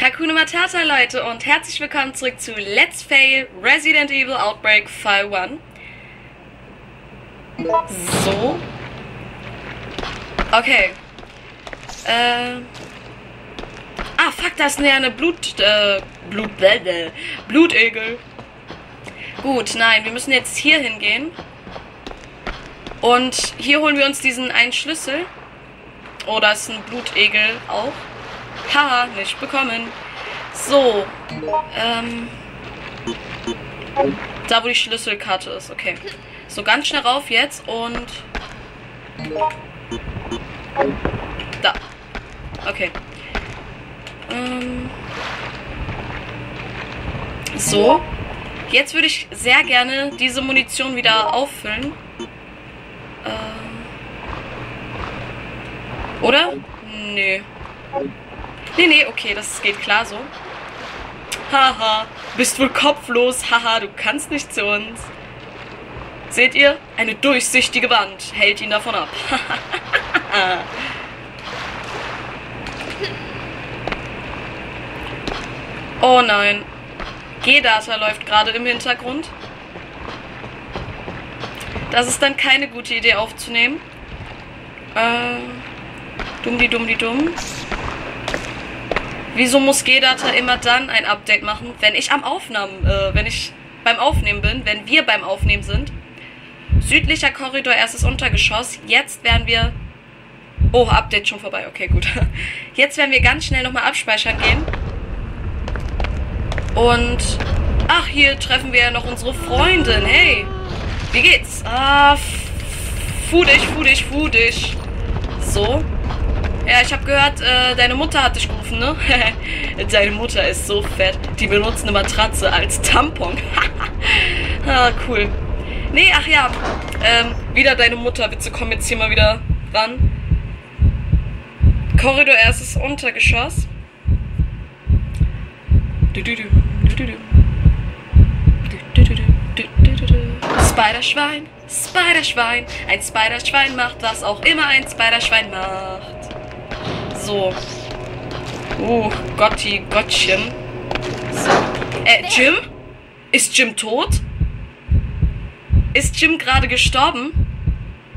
Hakuna Matata, Leute, und herzlich willkommen zurück zu Let's Fail Resident Evil Outbreak File 1. So. Okay. Äh. Ah, fuck, da ist eine Blut. Äh, Blut. Bläh, Blutegel. Gut, nein, wir müssen jetzt hier hingehen. Und hier holen wir uns diesen einen Schlüssel. Oh, da ist ein Blutegel auch. Haha, nicht bekommen. So. Ähm. Da, wo die Schlüsselkarte ist. Okay. So, ganz schnell rauf jetzt und... Da. Okay. Ähm. So. Jetzt würde ich sehr gerne diese Munition wieder auffüllen. Ähm. Oder? Nee. Nee, nee, okay, das geht klar so. Haha, bist wohl kopflos. Haha, du kannst nicht zu uns. Seht ihr? Eine durchsichtige Wand hält ihn davon ab. oh nein. G-Data läuft gerade im Hintergrund. Das ist dann keine gute Idee aufzunehmen. Äh, dumm die dumm die dumm. Wieso muss G-Data immer dann ein Update machen, wenn ich am Aufnahmen, äh, wenn ich beim Aufnehmen bin, wenn wir beim Aufnehmen sind? Südlicher Korridor, erstes Untergeschoss. Jetzt werden wir... Oh, Update schon vorbei. Okay, gut. Jetzt werden wir ganz schnell nochmal abspeichern gehen. Und... Ach, hier treffen wir ja noch unsere Freundin. Hey, wie geht's? Ah, fu dich, fu dich, fu dich. So. Ja, ich habe gehört, äh, deine Mutter hat dich gerufen, ne? deine Mutter ist so fett. Die benutzt eine Matratze als Tampon. ah, cool. Nee, ach ja. Ähm, wieder deine Mutterwitze kommen jetzt hier mal wieder ran. Korridor erstes Untergeschoss. Spiderschwein, Spiderschwein. Ein Spiderschwein macht was auch immer ein Spiderschwein macht. So. Uh, Gotti, Gottchen. So. Äh, Jim? Ist Jim tot? Ist Jim gerade gestorben?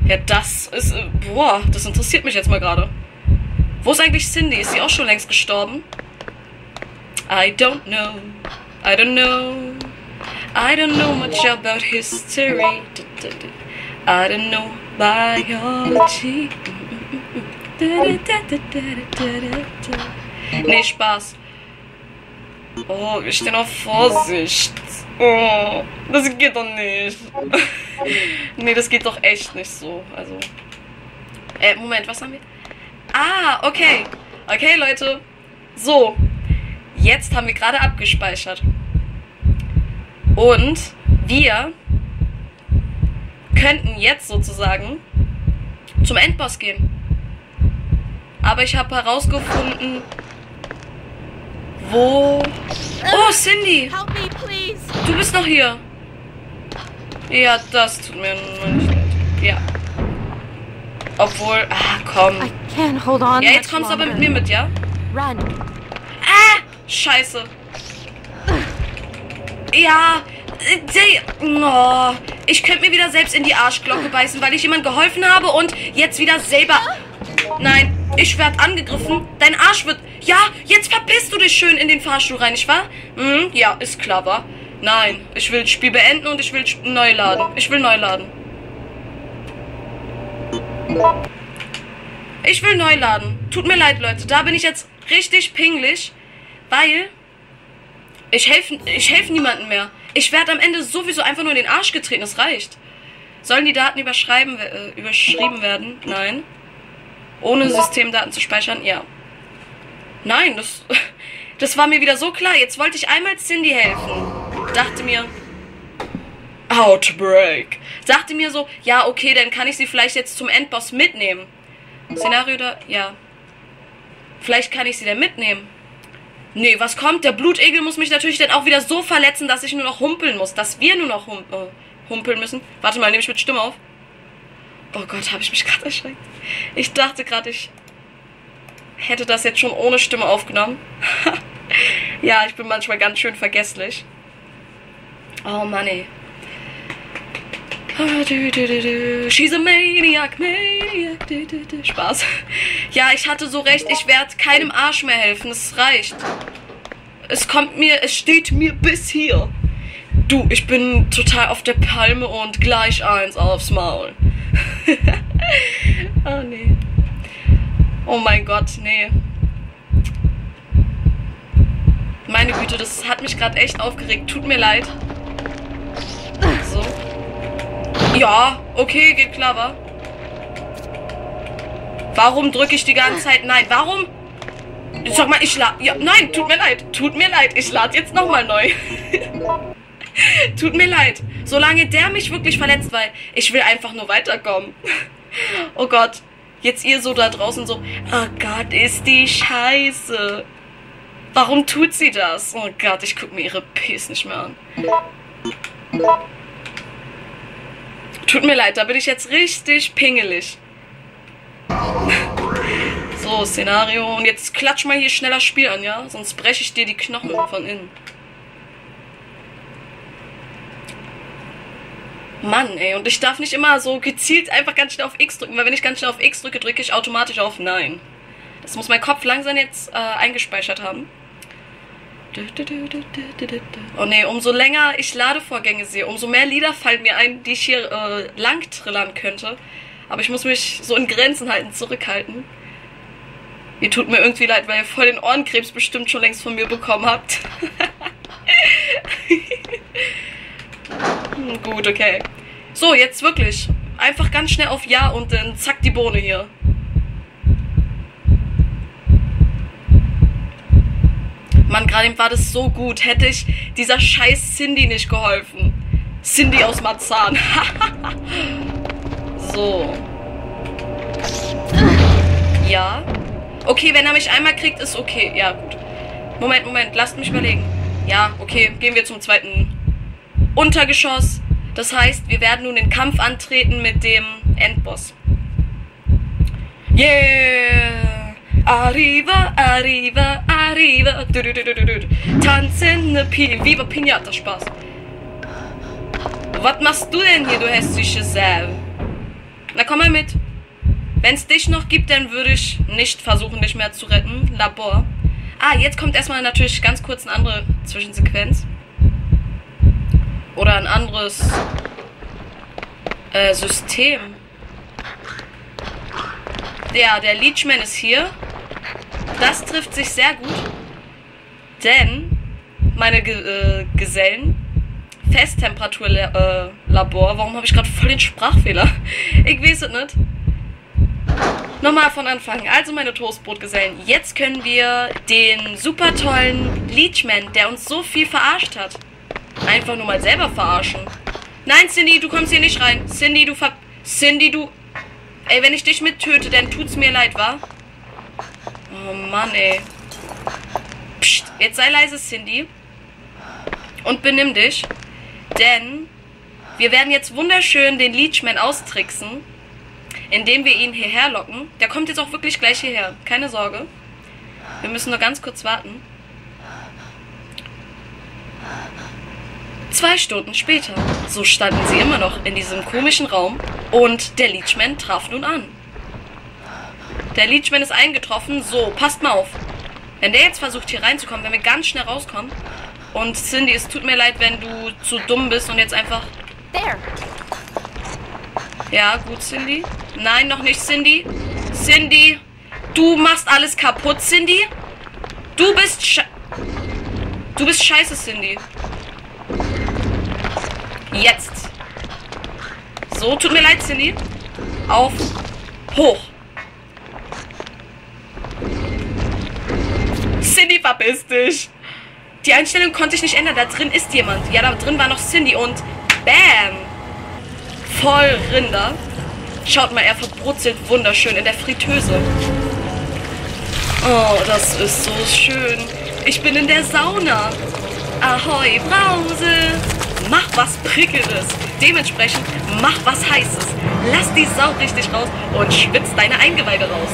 Ja, das ist. Äh, boah, das interessiert mich jetzt mal gerade. Wo ist eigentlich Cindy? Ist sie auch schon längst gestorben? I don't know. I don't know. I don't know much about history. I don't know biology. Nee, Spaß. Oh, wir stehen auf Vorsicht. Oh, das geht doch nicht. nee, das geht doch echt nicht so. Also. Äh, Moment, was haben wir? Ah, okay. Okay, Leute. So. Jetzt haben wir gerade abgespeichert. Und wir könnten jetzt sozusagen zum Endboss gehen. Aber ich habe herausgefunden, wo... Oh, Cindy! Du bist noch hier. Ja, das tut mir nicht leid. Ja. Obwohl... Ah, komm. Ja, jetzt kommst du aber mit mir mit, ja? Run. Ah! Scheiße. Ja. Oh, ich könnte mir wieder selbst in die Arschglocke beißen, weil ich jemand geholfen habe und jetzt wieder selber... Nein, ich werde angegriffen. Dein Arsch wird... Ja, jetzt verpisst du dich schön in den Fahrstuhl rein, nicht wahr? Mhm, ja, ist klar, wa? Nein, ich will das Spiel beenden und ich will neu laden. Ich will neu laden. Ich will neu laden. Tut mir leid, Leute. Da bin ich jetzt richtig pingelig, weil ich helfe ich helf niemandem mehr. Ich werde am Ende sowieso einfach nur in den Arsch getreten. Es reicht. Sollen die Daten überschreiben, äh, überschrieben werden? Nein. Ohne Systemdaten zu speichern? Ja. Nein, das, das war mir wieder so klar. Jetzt wollte ich einmal Cindy helfen. Dachte mir, Outbreak. Dachte mir so, ja, okay, dann kann ich sie vielleicht jetzt zum Endboss mitnehmen. Szenario da, ja. Vielleicht kann ich sie dann mitnehmen. Nee, was kommt? Der Blutegel muss mich natürlich dann auch wieder so verletzen, dass ich nur noch humpeln muss. Dass wir nur noch hum äh, humpeln müssen. Warte mal, nehme ich mit Stimme auf. Oh Gott, habe ich mich gerade erschreckt. Ich dachte gerade, ich hätte das jetzt schon ohne Stimme aufgenommen. Ja, ich bin manchmal ganz schön vergesslich. Oh Mann, ey. Ah, She's a maniac, maniac. Spaß. Ja, ich hatte so recht, ich werde keinem Arsch mehr helfen. Es reicht. Es kommt mir, es steht mir bis hier. Du, ich bin total auf der Palme und gleich eins aufs Maul. oh nee. Oh mein Gott, nee. Meine Güte, das hat mich gerade echt aufgeregt. Tut mir leid. So. Ja, okay, geht klar, wa? Warum drücke ich die ganze Zeit? Nein, warum? Sag mal, ich lade. Ja, nein, tut mir leid. Tut mir leid. Ich lade jetzt nochmal neu. tut mir leid. Solange der mich wirklich verletzt, weil ich will einfach nur weiterkommen. oh Gott. Jetzt ihr so da draußen so. Oh Gott, ist die scheiße. Warum tut sie das? Oh Gott, ich gucke mir ihre Ps nicht mehr an. Tut mir leid, da bin ich jetzt richtig pingelig. so, Szenario. Und jetzt klatsch mal hier schneller Spiel an, ja? Sonst breche ich dir die Knochen von innen. Mann, ey. Und ich darf nicht immer so gezielt einfach ganz schnell auf X drücken, weil wenn ich ganz schnell auf X drücke, drücke ich automatisch auf Nein. Das muss mein Kopf langsam jetzt äh, eingespeichert haben. Oh ne, umso länger ich Ladevorgänge sehe, umso mehr Lieder fallen mir ein, die ich hier äh, lang trillern könnte. Aber ich muss mich so in Grenzen halten, zurückhalten. Ihr tut mir irgendwie leid, weil ihr voll den Ohrenkrebs bestimmt schon längst von mir bekommen habt. Hm, gut, okay. So, jetzt wirklich. Einfach ganz schnell auf Ja und dann zack die Bohne hier. Mann, gerade war das so gut. Hätte ich dieser scheiß Cindy nicht geholfen. Cindy aus Marzahn. so. Ja. Okay, wenn er mich einmal kriegt, ist okay. Ja, gut. Moment, Moment. Lasst mich überlegen. Ja, okay. Gehen wir zum zweiten Untergeschoss. Das heißt, wir werden nun den Kampf antreten mit dem Endboss. Yeah! Arriva, arriva, arriva. Du, du, du. Tanzende Pi Viva Pinata Spaß. Was machst du denn hier, du hässliche Säve? Na komm mal mit. Wenn es dich noch gibt, dann würde ich nicht versuchen, dich mehr zu retten. Labor. Ah, jetzt kommt erstmal natürlich ganz kurz eine andere Zwischensequenz. Oder ein anderes äh, System. Ja, der Leechman ist hier. Das trifft sich sehr gut, denn meine Ge äh, Gesellen, Festtemperaturlabor, äh, warum habe ich gerade voll den Sprachfehler? Ich weiß es nicht. Nochmal von Anfang. Also meine Toastbrotgesellen. Jetzt können wir den super tollen Leechman, der uns so viel verarscht hat, einfach nur mal selber verarschen. Nein, Cindy, du kommst hier nicht rein. Cindy, du ver... Cindy, du... Ey, wenn ich dich mit töte, dann tut's mir leid, wa? Oh Mann, ey. Psst, jetzt sei leise, Cindy. Und benimm dich. Denn wir werden jetzt wunderschön den Leechman austricksen, indem wir ihn hierher locken. Der kommt jetzt auch wirklich gleich hierher. Keine Sorge. Wir müssen nur ganz kurz warten. Zwei Stunden später. So standen sie immer noch in diesem komischen Raum und der Leechman traf nun an. Der Leechman ist eingetroffen. So, passt mal auf. Wenn der jetzt versucht, hier reinzukommen, wenn wir ganz schnell rauskommen. Und Cindy, es tut mir leid, wenn du zu dumm bist und jetzt einfach... There. Ja, gut, Cindy. Nein, noch nicht, Cindy. Cindy, du machst alles kaputt, Cindy. Du bist sche Du bist scheiße, Cindy. Jetzt. So, tut mir leid, Cindy. Auf. Hoch. Cindy, verpiss dich. Die Einstellung konnte ich nicht ändern. Da drin ist jemand. Ja, da drin war noch Cindy und bam. Voll Rinder. Schaut mal, er verbrutzelt wunderschön in der Fritteuse. Oh, das ist so schön. Ich bin in der Sauna. Ahoi, Brause. Mach was Prickelndes. Dementsprechend mach was Heißes. Lass die Sau richtig raus und schwitz deine Eingeweide raus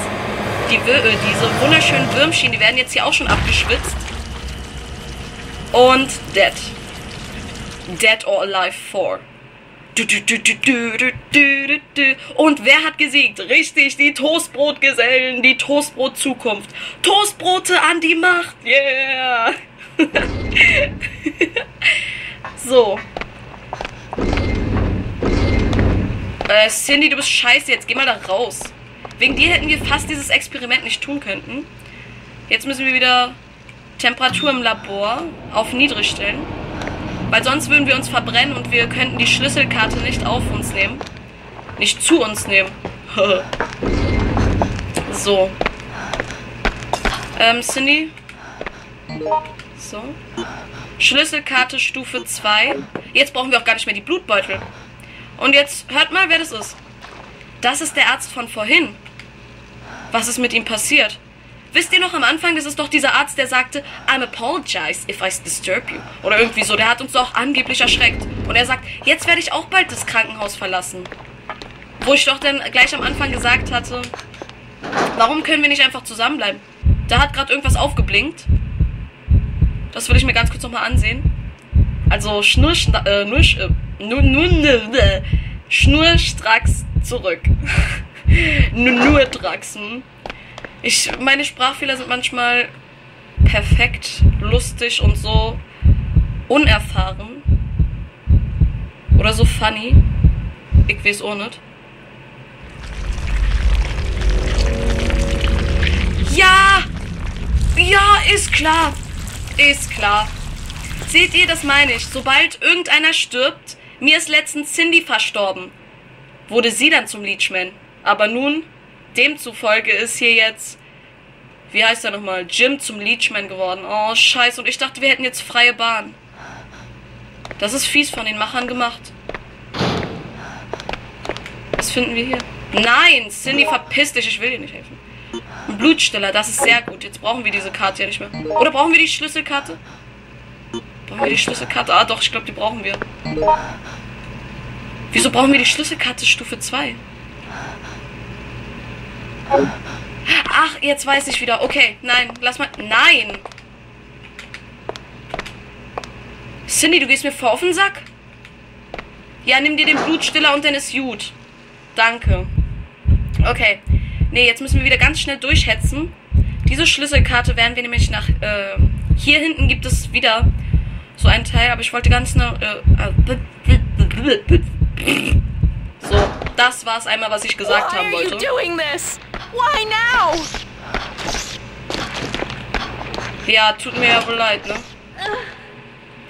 die, äh, diese wunderschönen Würmchen, die werden jetzt hier auch schon abgeschwitzt. Und Dead. Dead or Alive 4. Du, du, du, du, du, du, du, du. Und wer hat gesiegt? Richtig, die Toastbrotgesellen, die Toastbrot-Zukunft. Toastbrote an die Macht, yeah! so. Äh, Cindy, du bist scheiße, jetzt geh mal da raus. Wegen dir hätten wir fast dieses Experiment nicht tun könnten. Jetzt müssen wir wieder Temperatur im Labor auf niedrig stellen. Weil sonst würden wir uns verbrennen und wir könnten die Schlüsselkarte nicht auf uns nehmen. Nicht zu uns nehmen. so. Ähm, Cindy. So. Schlüsselkarte Stufe 2. Jetzt brauchen wir auch gar nicht mehr die Blutbeutel. Und jetzt hört mal, wer das ist. Das ist der Arzt von vorhin. Was ist mit ihm passiert? Wisst ihr noch am Anfang, das ist doch dieser Arzt, der sagte, I'm apologize if I disturb you. Oder irgendwie so, der hat uns doch angeblich erschreckt. Und er sagt, jetzt werde ich auch bald das Krankenhaus verlassen. Wo ich doch dann gleich am Anfang gesagt hatte, warum können wir nicht einfach zusammenbleiben? Da hat gerade irgendwas aufgeblinkt. Das will ich mir ganz kurz nochmal ansehen. Also schnursch, äh, nursch, äh, nur, nur, äh, schnurstracks zurück. nur Draxen. Ich, meine Sprachfehler sind manchmal perfekt, lustig und so unerfahren. Oder so funny. Ich weiß auch nicht. Ja! Ja, ist klar. Ist klar. Seht ihr, das meine ich. Sobald irgendeiner stirbt, mir ist letztens Cindy verstorben. Wurde sie dann zum Leechman. Aber nun demzufolge ist hier jetzt, wie heißt er nochmal, Jim zum Leechman geworden. Oh, scheiße. Und ich dachte, wir hätten jetzt freie Bahn. Das ist fies von den Machern gemacht. Was finden wir hier? Nein, Cindy, verpiss dich, ich will dir nicht helfen. Ein Blutstiller, das ist sehr gut. Jetzt brauchen wir diese Karte ja nicht mehr. Oder brauchen wir die Schlüsselkarte? Brauchen wir die Schlüsselkarte? Ah, doch, ich glaube, die brauchen wir. Wieso brauchen wir die Schlüsselkarte Stufe 2? Ach, jetzt weiß ich wieder. Okay, nein, lass mal. Nein! Cindy, du gehst mir vor auf den Sack? Ja, nimm dir den Blutstiller und dann ist gut. Danke. Okay. Nee, jetzt müssen wir wieder ganz schnell durchhetzen. Diese Schlüsselkarte werden wir nämlich nach. Äh, hier hinten gibt es wieder so einen Teil, aber ich wollte ganz. Äh, äh, so, das war es einmal, was ich gesagt haben wollte. Why now? Ja, tut mir ja wohl leid, ne?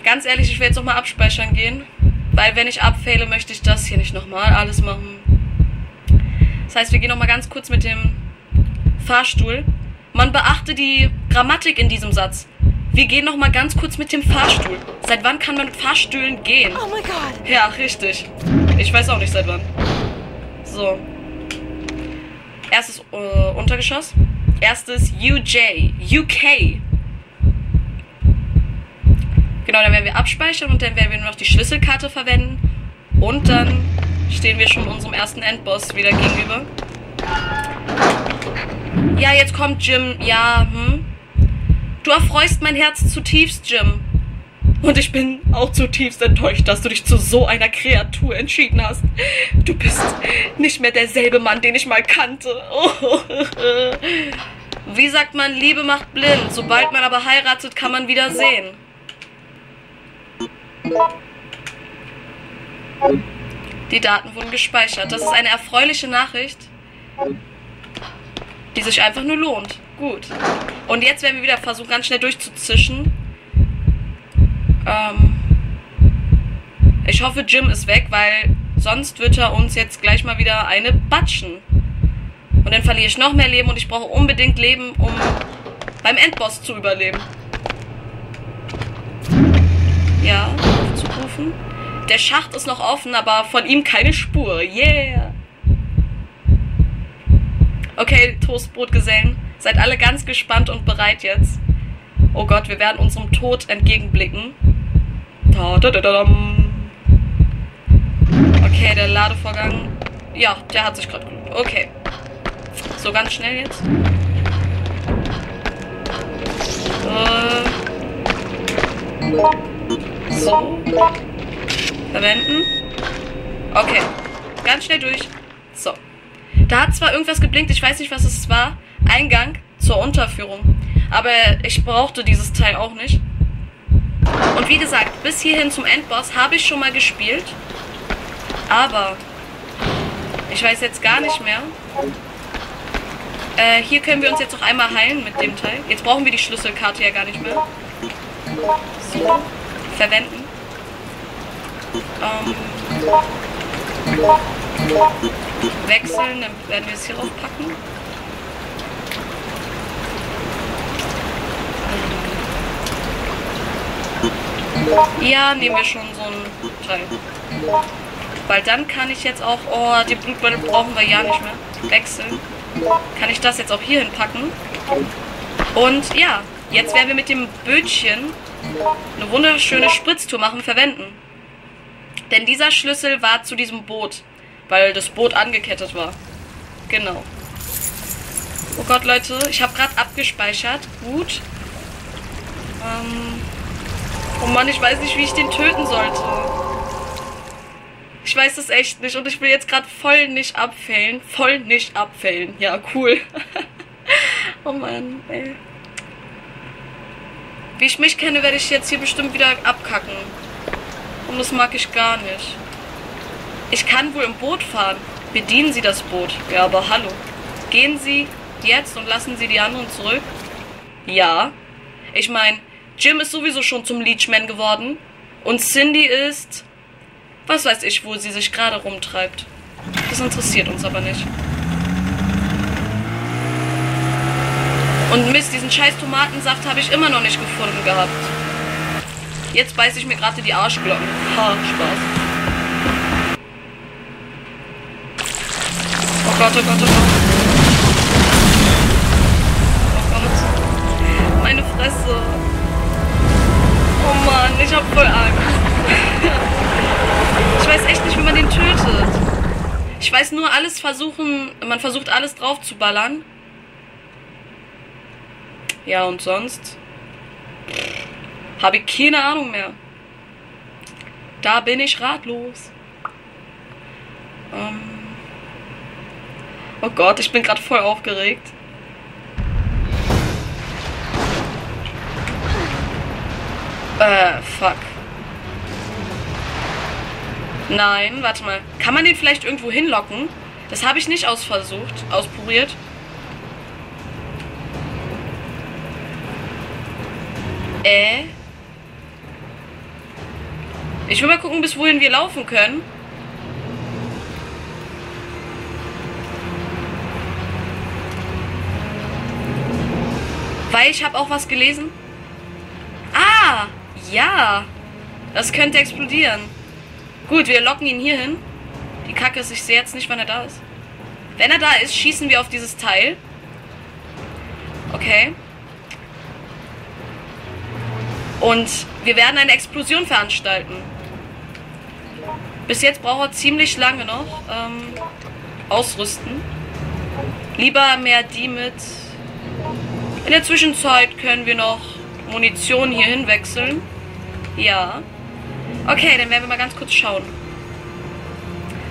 Ganz ehrlich, ich werde jetzt nochmal abspeichern gehen. Weil wenn ich abfehle, möchte ich das hier nicht nochmal alles machen. Das heißt, wir gehen nochmal ganz kurz mit dem Fahrstuhl. Man beachte die Grammatik in diesem Satz. Wir gehen nochmal ganz kurz mit dem Fahrstuhl. Seit wann kann man mit Fahrstühlen gehen? Oh mein Gott. Ja, richtig. Ich weiß auch nicht seit wann. So. Erstes äh, Untergeschoss. Erstes UJ. UK. Genau, dann werden wir abspeichern und dann werden wir nur noch die Schlüsselkarte verwenden. Und dann stehen wir schon unserem ersten Endboss wieder gegenüber. Ja, jetzt kommt Jim. Ja, hm. Du erfreust mein Herz zutiefst, Jim. Und ich bin auch zutiefst enttäuscht, dass du dich zu so einer Kreatur entschieden hast. Du bist nicht mehr derselbe Mann, den ich mal kannte. Wie sagt man, Liebe macht blind. Sobald man aber heiratet, kann man wieder sehen. Die Daten wurden gespeichert. Das ist eine erfreuliche Nachricht, die sich einfach nur lohnt. Gut. Und jetzt werden wir wieder versuchen, ganz schnell durchzuzischen. Ähm ich hoffe, Jim ist weg, weil sonst wird er uns jetzt gleich mal wieder eine batschen. Und dann verliere ich noch mehr Leben und ich brauche unbedingt Leben, um beim Endboss zu überleben. Ja, zurufen. Der Schacht ist noch offen, aber von ihm keine Spur. Yeah. Okay, Toastbrotgesellen. Seid alle ganz gespannt und bereit jetzt. Oh Gott, wir werden unserem Tod entgegenblicken. Okay, der Ladevorgang. Ja, der hat sich gerade gelohnt. Okay. So, ganz schnell jetzt. Äh. So. Verwenden. Okay. Ganz schnell durch. So. Da hat zwar irgendwas geblinkt, ich weiß nicht, was es war. Eingang zur Unterführung. Aber ich brauchte dieses Teil auch nicht. Und wie gesagt, bis hierhin zum Endboss habe ich schon mal gespielt. Aber ich weiß jetzt gar nicht mehr. Äh, hier können wir uns jetzt noch einmal heilen mit dem Teil. Jetzt brauchen wir die Schlüsselkarte ja gar nicht mehr. So. Verwenden. Ähm. Wechseln, dann werden wir es hier draufpacken. Ja, nehmen wir schon so ein Teil. Weil dann kann ich jetzt auch... Oh, die Blutbeutel brauchen wir ja nicht mehr. Wechseln. Kann ich das jetzt auch hier hinpacken. Und ja, jetzt werden wir mit dem Bötchen eine wunderschöne Spritztour machen, verwenden. Denn dieser Schlüssel war zu diesem Boot. Weil das Boot angekettet war. Genau. Oh Gott, Leute, ich habe gerade abgespeichert. Gut. Ähm... Oh Mann, ich weiß nicht, wie ich den töten sollte. Ich weiß das echt nicht und ich will jetzt gerade voll nicht abfällen. Voll nicht abfällen. Ja, cool. oh Mann, ey. Wie ich mich kenne, werde ich jetzt hier bestimmt wieder abkacken. Und das mag ich gar nicht. Ich kann wohl im Boot fahren. Bedienen Sie das Boot. Ja, aber hallo. Gehen Sie jetzt und lassen Sie die anderen zurück? Ja. Ich meine, Jim ist sowieso schon zum Leechman geworden. Und Cindy ist... Was weiß ich, wo sie sich gerade rumtreibt. Das interessiert uns aber nicht. Und Mist, diesen scheiß Tomatensaft habe ich immer noch nicht gefunden gehabt. Jetzt beiße ich mir gerade die Arschglocken. Ha, Spaß. Oh Gott, oh Gott, oh Gott. Oh Gott. Meine Fresse. Oh Mann, ich hab voll Angst. ich weiß echt nicht, wie man den tötet. Ich weiß nur, alles versuchen, man versucht alles drauf zu ballern. Ja, und sonst habe ich keine Ahnung mehr. Da bin ich ratlos. Ähm oh Gott, ich bin gerade voll aufgeregt. Äh, fuck. Nein, warte mal. Kann man den vielleicht irgendwo hinlocken? Das habe ich nicht ausversucht, ausprobiert. Äh? Ich will mal gucken, bis wohin wir laufen können. Weil ich habe auch was gelesen. Ah! Ja, das könnte explodieren. Gut, wir locken ihn hier hin. Die Kacke ist, ich sehe jetzt nicht, wann er da ist. Wenn er da ist, schießen wir auf dieses Teil. Okay. Und wir werden eine Explosion veranstalten. Bis jetzt braucht er ziemlich lange noch ähm, ausrüsten. Lieber mehr die mit. In der Zwischenzeit können wir noch Munition hier hinwechseln. Ja. Okay, dann werden wir mal ganz kurz schauen.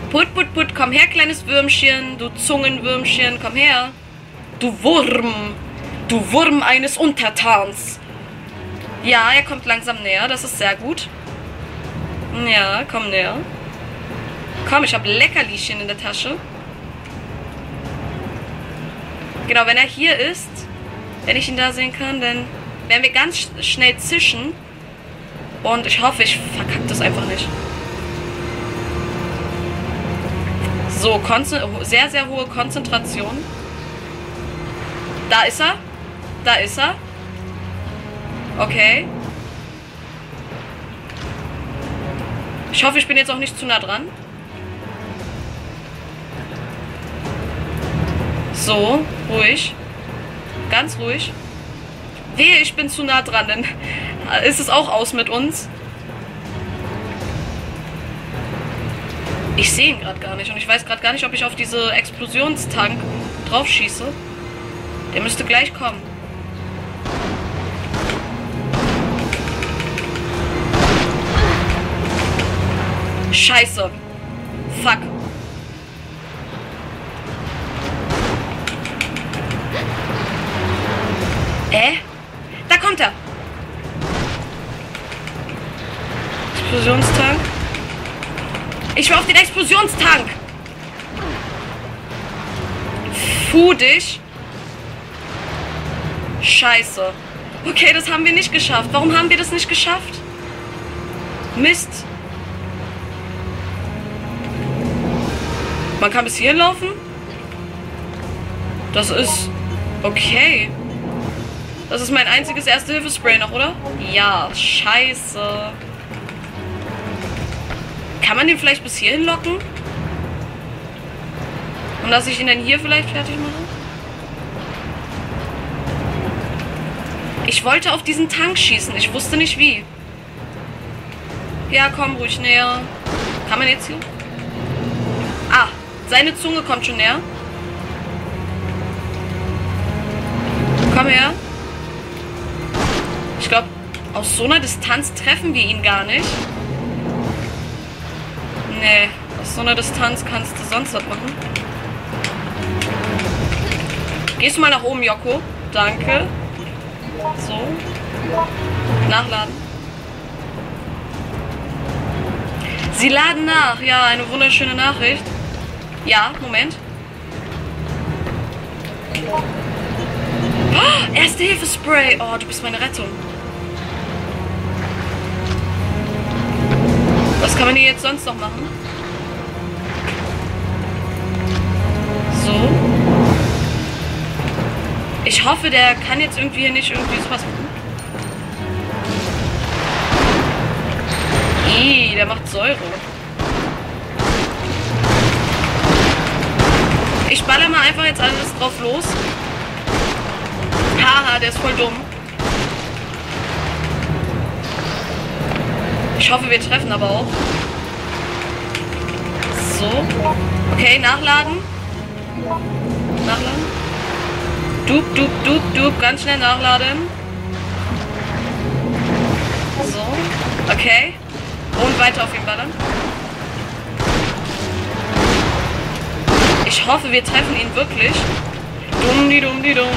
Put, put, put, komm her, kleines Würmchen, du Zungenwürmchen, komm her. Du Wurm, du Wurm eines Untertans. Ja, er kommt langsam näher, das ist sehr gut. Ja, komm näher. Komm, ich habe Leckerlischen in der Tasche. Genau, wenn er hier ist, wenn ich ihn da sehen kann, dann werden wir ganz schnell zischen. Und ich hoffe, ich verkacke das einfach nicht. So, sehr, sehr hohe Konzentration. Da ist er. Da ist er. Okay. Ich hoffe, ich bin jetzt auch nicht zu nah dran. So, ruhig. Ganz ruhig. Wehe, ich bin zu nah dran, dann ist es auch aus mit uns. Ich sehe ihn gerade gar nicht und ich weiß gerade gar nicht, ob ich auf diese Explosionstank drauf schieße. Der müsste gleich kommen. Scheiße. Fuck. Äh? Da kommt er. Explosionstank. Ich will auf den Explosionstank. Fu dich. Scheiße. Okay, das haben wir nicht geschafft. Warum haben wir das nicht geschafft? Mist. Man kann bis hier laufen? Das ist okay. Das ist mein einziges Erste-Hilfe-Spray noch, oder? Ja, scheiße. Kann man den vielleicht bis hierhin locken? Und dass ich ihn dann hier vielleicht fertig mache? Ich wollte auf diesen Tank schießen. Ich wusste nicht wie. Ja, komm ruhig näher. Kann man jetzt hier? Ah, seine Zunge kommt schon näher. Komm her. Ich glaube, aus so einer Distanz treffen wir ihn gar nicht. Nee, aus so einer Distanz kannst du sonst was machen. Gehst du mal nach oben, Joko? Danke. So. Nachladen. Sie laden nach. Ja, eine wunderschöne Nachricht. Ja, Moment. Oh, Erste Hilfe Spray. Oh, du bist meine Rettung. Was kann man hier jetzt sonst noch machen? So. Ich hoffe, der kann jetzt irgendwie hier nicht irgendwie sowas machen. Ih, der macht Säure. Ich baller mal einfach jetzt alles drauf los. Haha, der ist voll dumm. Ich hoffe, wir treffen aber auch. So. Okay, nachladen. Nachladen. Dup, dup, dup, dup. Ganz schnell nachladen. So. Okay. Und weiter auf ihn ballern. Ich hoffe, wir treffen ihn wirklich. Dumm, die dumm, die dumm.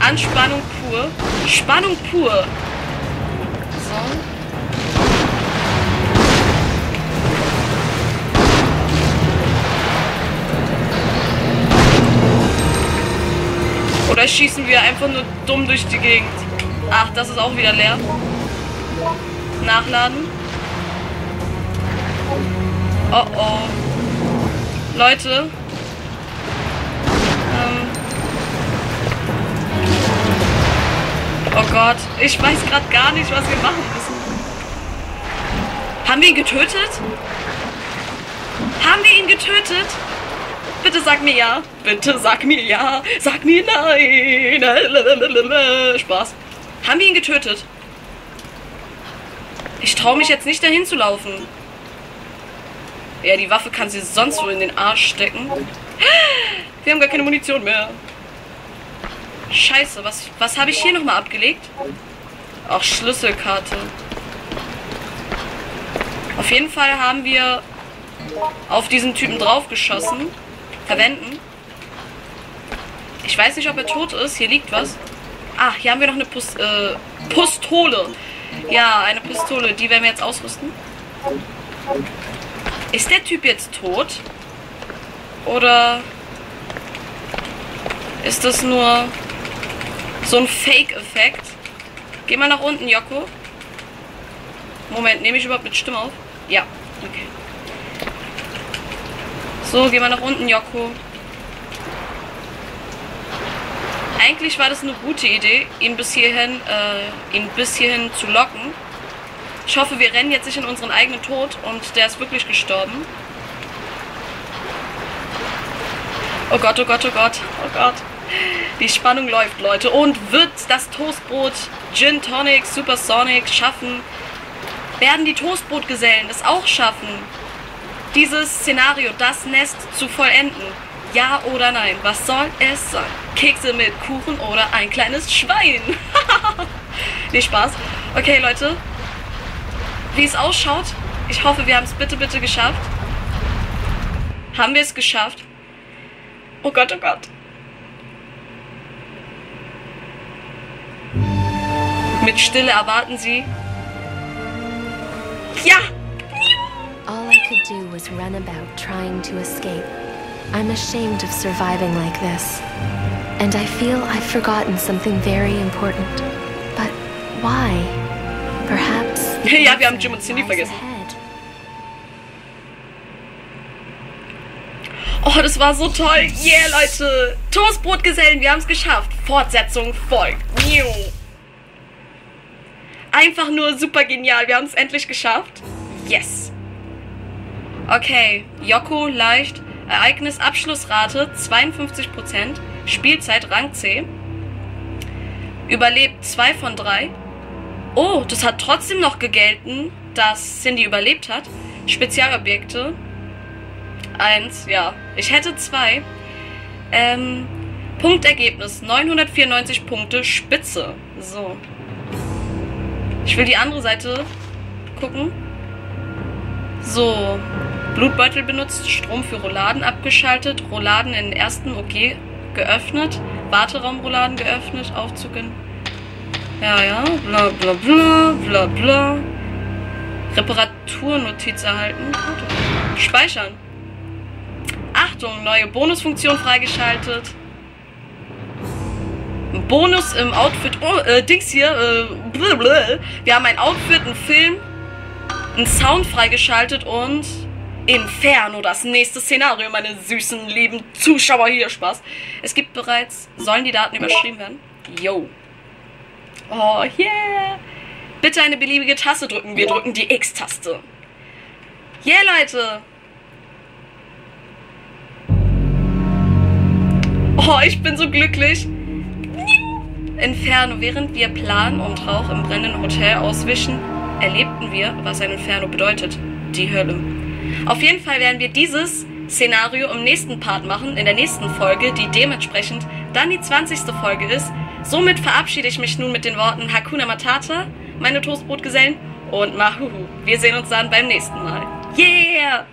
Anspannung pur. Spannung pur. Oder schießen wir einfach nur dumm durch die Gegend? Ach, das ist auch wieder leer. Nachladen. Oh oh. Leute. Ähm. Oh Gott. Ich weiß gerade gar nicht, was wir machen müssen. Haben wir ihn getötet? Haben wir ihn getötet? Bitte sag mir ja. Bitte sag mir ja. Sag mir nein. Spaß. Haben wir ihn getötet? Ich traue mich jetzt nicht dahin zu laufen. Ja, die Waffe kann sie sonst wo in den Arsch stecken. Wir haben gar keine Munition mehr. Scheiße, was, was habe ich hier nochmal abgelegt? Ach, Schlüsselkarte. Auf jeden Fall haben wir auf diesen Typen draufgeschossen verwenden. Ich weiß nicht, ob er tot ist. Hier liegt was. Ah, hier haben wir noch eine Pus äh, Pistole. Ja, eine Pistole. Die werden wir jetzt ausrüsten. Ist der Typ jetzt tot? Oder ist das nur so ein Fake-Effekt? Geh mal nach unten, Joko. Moment, nehme ich überhaupt mit Stimme auf? Ja, okay. So, geh mal nach unten, Joko. Eigentlich war das eine gute Idee, ihn bis hierhin, äh, ihn bis hierhin zu locken. Ich hoffe, wir rennen jetzt nicht in unseren eigenen Tod und der ist wirklich gestorben. Oh Gott, oh Gott, oh Gott, oh Gott. Die Spannung läuft, Leute. Und wird das Toastbrot Gin Tonic Supersonic schaffen? Werden die Toastbrotgesellen es auch schaffen? Dieses Szenario, das Nest zu vollenden? Ja oder nein? Was soll es sein? Kekse mit Kuchen oder ein kleines Schwein? nee, Spaß. Okay, Leute. Wie es ausschaut, Ich hoffe, wir haben es bitte, bitte geschafft. Haben wir es geschafft? Oh Gott, oh Gott. Mit Stille erwarten Sie. Ja! All I could do was run about trying to escape. I'm ashamed of surviving like this. And I feel I've forgotten something very important. But why? Perhaps. Ja, wir haben Jim und Cindy vergessen. ahead. Oh, das war so toll. Yeah, Leute. Toastbrotgesellen, wir haben es geschafft. Fortsetzung folgt. Einfach nur super genial. Wir haben es endlich geschafft. Yes. Okay. Yoko leicht. Ereignis Abschlussrate 52%. Spielzeit Rang C. Überlebt 2 von 3. Oh, das hat trotzdem noch gegelten, dass Cindy überlebt hat. Spezialobjekte. Eins, ja. Ich hätte zwei. Ähm, Punktergebnis 994 Punkte, Spitze. So. Ich will die andere Seite gucken. So. Blutbeutel benutzt, Strom für Rouladen abgeschaltet, Rouladen in den ersten OK geöffnet, Warteraumrouladen geöffnet, Aufzug in. Ja, ja, bla bla bla, bla bla. Reparaturnotiz erhalten. Speichern. Achtung, neue Bonusfunktion freigeschaltet. Bonus im Outfit. Oh, äh, Dings hier. Äh. Wir haben ein Outfit, einen Film, einen Sound freigeschaltet und Inferno, das nächste Szenario, meine süßen, lieben Zuschauer hier. Spaß. Es gibt bereits. Sollen die Daten überschrieben werden? Yo. Oh, yeah. Bitte eine beliebige Taste drücken. Wir drücken die X-Taste. Yeah, Leute. Oh, ich bin so glücklich. Inferno. Während wir Plan und Rauch im brennenden Hotel auswischen, erlebten wir, was ein Inferno bedeutet. Die Hölle. Auf jeden Fall werden wir dieses Szenario im nächsten Part machen, in der nächsten Folge, die dementsprechend dann die 20. Folge ist. Somit verabschiede ich mich nun mit den Worten Hakuna Matata, meine Toastbrotgesellen, und Mahuhu. Wir sehen uns dann beim nächsten Mal. Yeah!